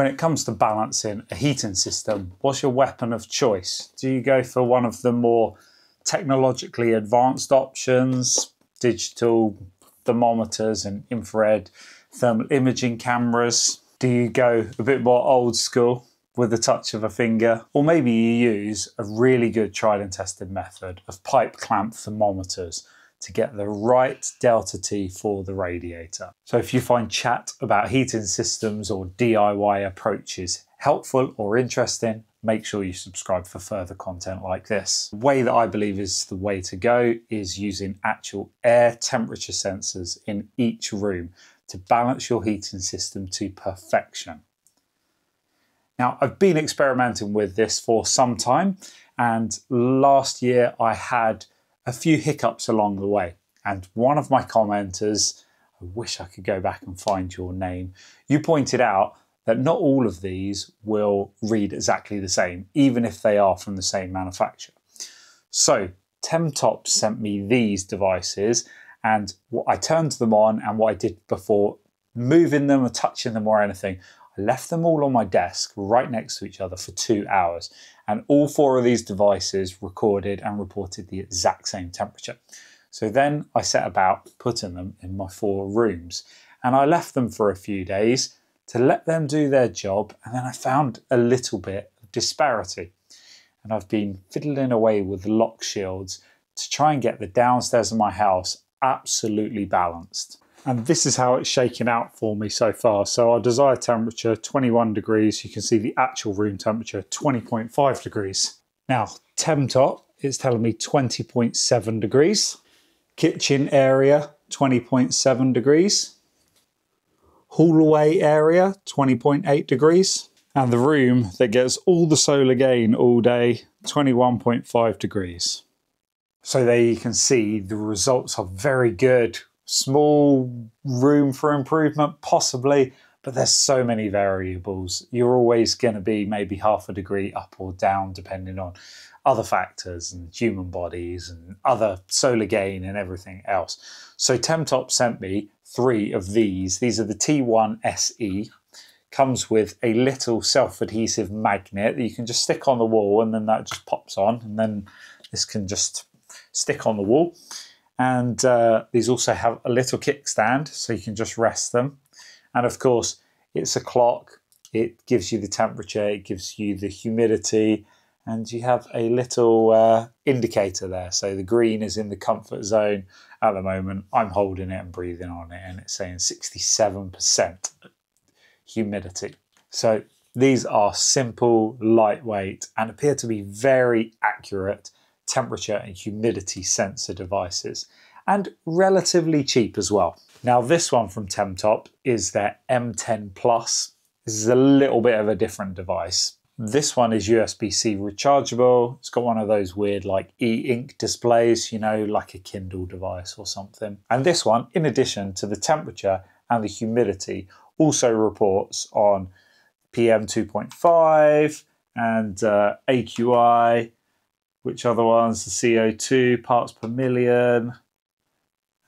When it comes to balancing a heating system, what's your weapon of choice? Do you go for one of the more technologically advanced options, digital thermometers and infrared thermal imaging cameras? Do you go a bit more old school with the touch of a finger? Or maybe you use a really good tried and tested method of pipe clamp thermometers to get the right delta T for the radiator. So if you find chat about heating systems or DIY approaches helpful or interesting, make sure you subscribe for further content like this. The way that I believe is the way to go is using actual air temperature sensors in each room to balance your heating system to perfection. Now, I've been experimenting with this for some time, and last year I had a few hiccups along the way. And one of my commenters, I wish I could go back and find your name, you pointed out that not all of these will read exactly the same, even if they are from the same manufacturer. So Temtop sent me these devices and I turned them on and what I did before moving them or touching them or anything, left them all on my desk right next to each other for two hours and all four of these devices recorded and reported the exact same temperature. So then I set about putting them in my four rooms and I left them for a few days to let them do their job and then I found a little bit of disparity. And I've been fiddling away with lock shields to try and get the downstairs of my house absolutely balanced. And this is how it's shaken out for me so far. So our desired temperature, 21 degrees. You can see the actual room temperature, 20.5 degrees. Now, Temtop is telling me 20.7 degrees. Kitchen area, 20.7 degrees. Hallway area, 20.8 degrees. And the room that gets all the solar gain all day, 21.5 degrees. So there you can see the results are very good small room for improvement, possibly, but there's so many variables. You're always going to be maybe half a degree up or down, depending on other factors and human bodies and other solar gain and everything else. So Temtop sent me three of these. These are the T1 SE. Comes with a little self-adhesive magnet that you can just stick on the wall and then that just pops on and then this can just stick on the wall. And uh, these also have a little kickstand, so you can just rest them. And of course, it's a clock. It gives you the temperature, it gives you the humidity, and you have a little uh, indicator there. So the green is in the comfort zone at the moment. I'm holding it and breathing on it, and it's saying 67% humidity. So these are simple, lightweight, and appear to be very accurate temperature and humidity sensor devices, and relatively cheap as well. Now, this one from Temtop is their M10 Plus. This is a little bit of a different device. This one is USB-C rechargeable. It's got one of those weird like e-ink displays, you know, like a Kindle device or something. And this one, in addition to the temperature and the humidity, also reports on PM 2.5 and uh, AQI which other ones? The CO2 parts per million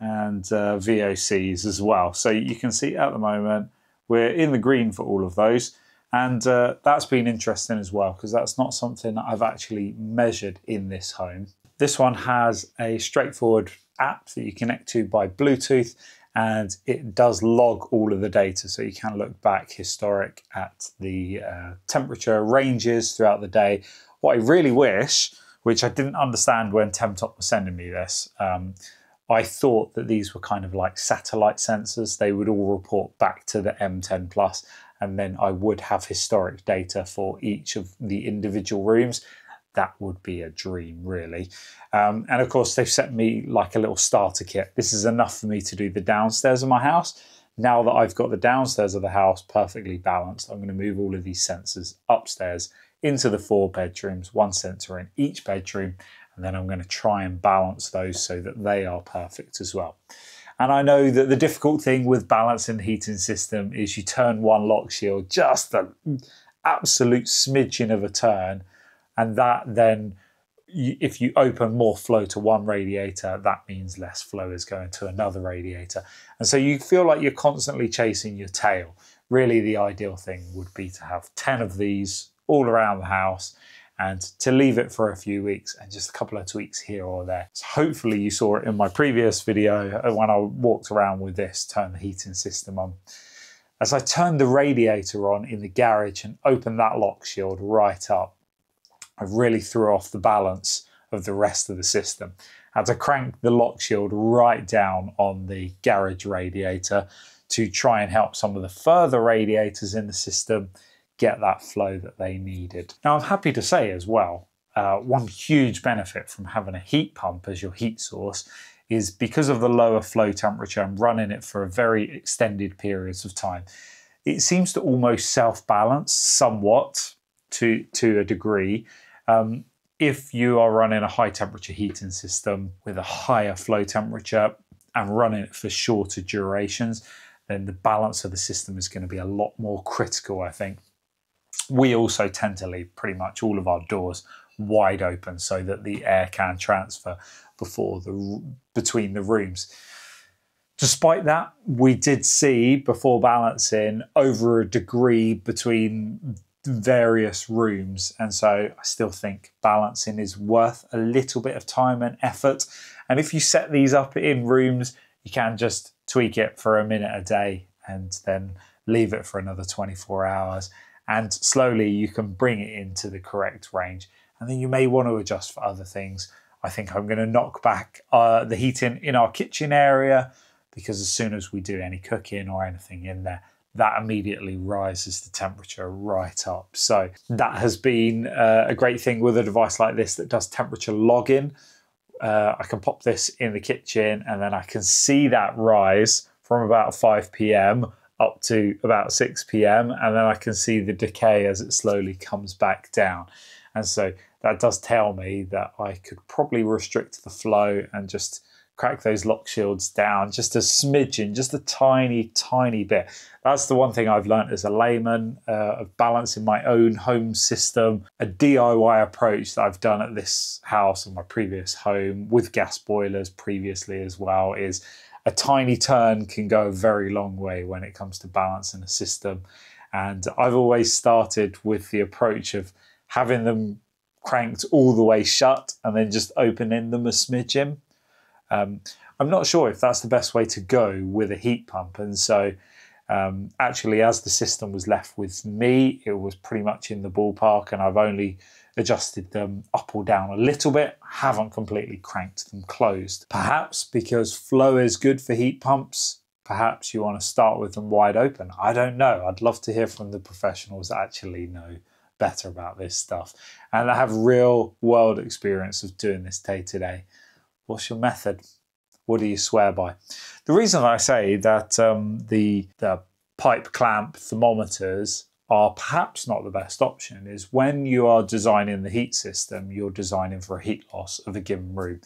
and uh, VOCs as well. So you can see at the moment we're in the green for all of those. And uh, that's been interesting as well because that's not something that I've actually measured in this home. This one has a straightforward app that you connect to by Bluetooth and it does log all of the data so you can look back historic at the uh, temperature ranges throughout the day. What I really wish which I didn't understand when Temtop was sending me this. Um, I thought that these were kind of like satellite sensors. They would all report back to the M10 Plus, and then I would have historic data for each of the individual rooms. That would be a dream, really. Um, and of course, they've sent me like a little starter kit. This is enough for me to do the downstairs of my house. Now that I've got the downstairs of the house perfectly balanced, I'm going to move all of these sensors upstairs into the four bedrooms, one sensor in each bedroom, and then I'm going to try and balance those so that they are perfect as well. And I know that the difficult thing with balancing the heating system is you turn one lock shield just an absolute smidgen of a turn, and that then if you open more flow to one radiator, that means less flow is going to another radiator. And so you feel like you're constantly chasing your tail really the ideal thing would be to have 10 of these all around the house and to leave it for a few weeks and just a couple of tweaks here or there. So hopefully you saw it in my previous video when I walked around with this, turned the heating system on. As I turned the radiator on in the garage and opened that lock shield right up, I really threw off the balance of the rest of the system. I had to crank the lock shield right down on the garage radiator to try and help some of the further radiators in the system get that flow that they needed. Now, I'm happy to say as well, uh, one huge benefit from having a heat pump as your heat source is because of the lower flow temperature and running it for a very extended periods of time, it seems to almost self-balance somewhat to, to a degree. Um, if you are running a high temperature heating system with a higher flow temperature and running it for shorter durations, then the balance of the system is going to be a lot more critical, I think. We also tend to leave pretty much all of our doors wide open so that the air can transfer before the between the rooms. Despite that, we did see before balancing over a degree between various rooms. And so I still think balancing is worth a little bit of time and effort. And if you set these up in rooms, you can just tweak it for a minute a day and then leave it for another 24 hours. And slowly you can bring it into the correct range. And then you may want to adjust for other things. I think I'm going to knock back uh, the heating in our kitchen area because as soon as we do any cooking or anything in there, that immediately rises the temperature right up. So that has been uh, a great thing with a device like this that does temperature logging uh, I can pop this in the kitchen and then I can see that rise from about 5 p.m. up to about 6 p.m. and then I can see the decay as it slowly comes back down. And so that does tell me that I could probably restrict the flow and just crack those lock shields down just a smidgen, just a tiny, tiny bit. That's the one thing I've learned as a layman uh, of balancing my own home system. A DIY approach that I've done at this house and my previous home with gas boilers previously as well is a tiny turn can go a very long way when it comes to balancing a system. And I've always started with the approach of having them cranked all the way shut and then just opening them a smidgen. Um, I'm not sure if that's the best way to go with a heat pump. And so, um, actually, as the system was left with me, it was pretty much in the ballpark, and I've only adjusted them up or down a little bit, haven't completely cranked them closed. Perhaps because flow is good for heat pumps, perhaps you want to start with them wide open. I don't know. I'd love to hear from the professionals that actually know better about this stuff and that have real world experience of doing this day to day. What's your method? What do you swear by? The reason I say that um, the, the pipe clamp thermometers are perhaps not the best option is when you are designing the heat system, you're designing for a heat loss of a given room.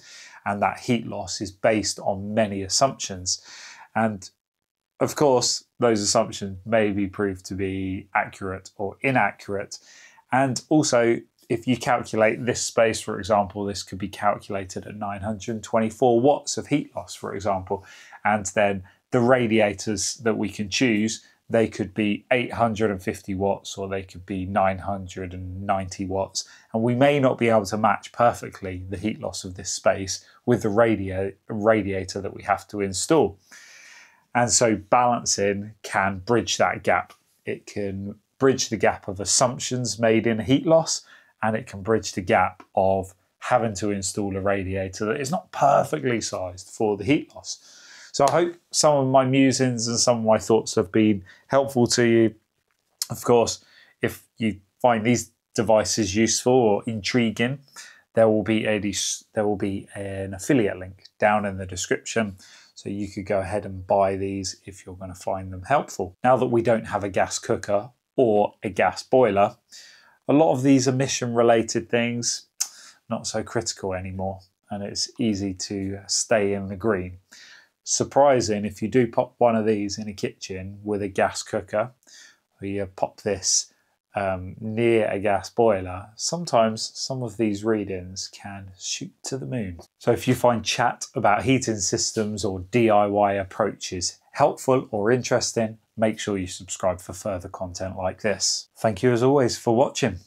And that heat loss is based on many assumptions. And of course, those assumptions may be proved to be accurate or inaccurate. And also, if you calculate this space, for example, this could be calculated at 924 watts of heat loss, for example. And then the radiators that we can choose, they could be 850 watts or they could be 990 watts. And we may not be able to match perfectly the heat loss of this space with the radio, radiator that we have to install. And so balancing can bridge that gap. It can bridge the gap of assumptions made in heat loss and it can bridge the gap of having to install a radiator that is not perfectly sized for the heat loss. So I hope some of my musings and some of my thoughts have been helpful to you. Of course, if you find these devices useful or intriguing, there will be a there will be an affiliate link down in the description so you could go ahead and buy these if you're going to find them helpful. Now that we don't have a gas cooker or a gas boiler, a lot of these emission related things not so critical anymore and it's easy to stay in the green. Surprising if you do pop one of these in a kitchen with a gas cooker or you pop this um, near a gas boiler, sometimes some of these readings can shoot to the moon. So if you find chat about heating systems or DIY approaches helpful or interesting, make sure you subscribe for further content like this. Thank you as always for watching.